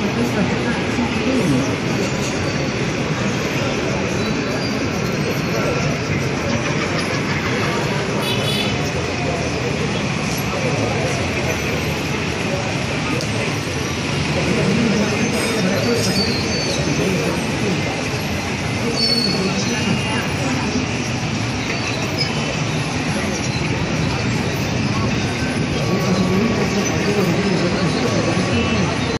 私たちが聞いですよ。